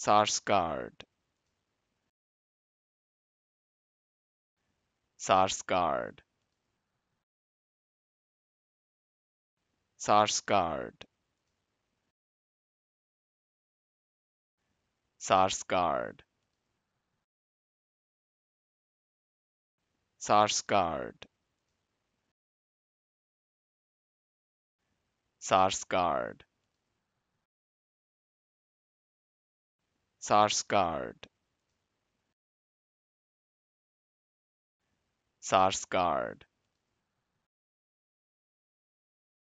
source card source card source card source card source card